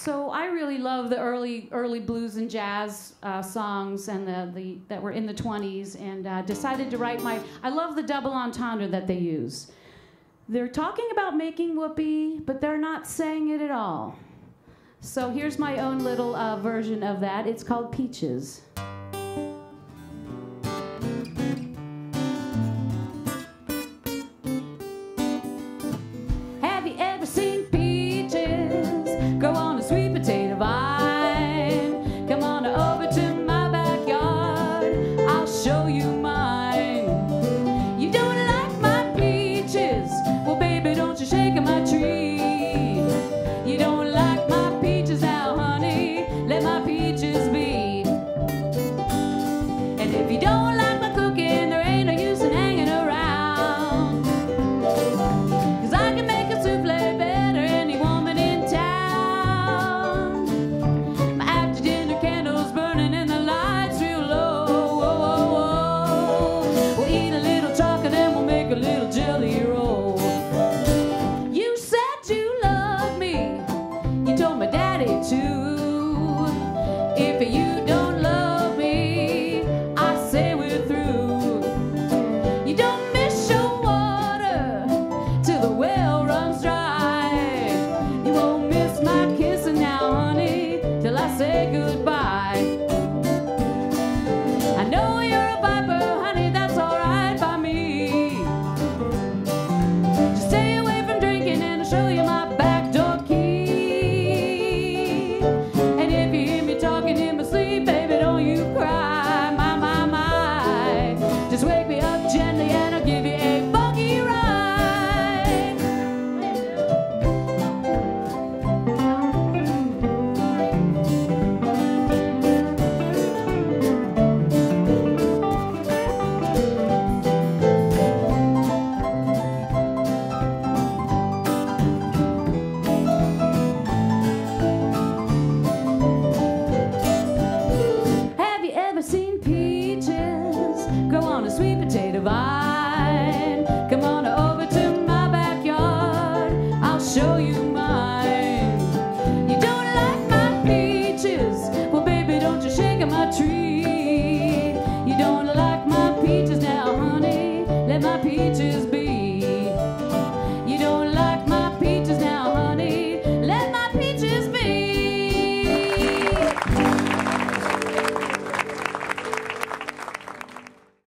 So I really love the early early blues and jazz uh, songs and the, the that were in the 20s and uh, decided to write my I love the double entendre that they use. They're talking about making whoopee, but they're not saying it at all. So here's my own little uh, version of that. It's called Peaches. if you don't love me, I say we're through. You don't miss your water till the well runs dry. You won't miss my kissing now, honey, till I say goodbye. sweet potato vine.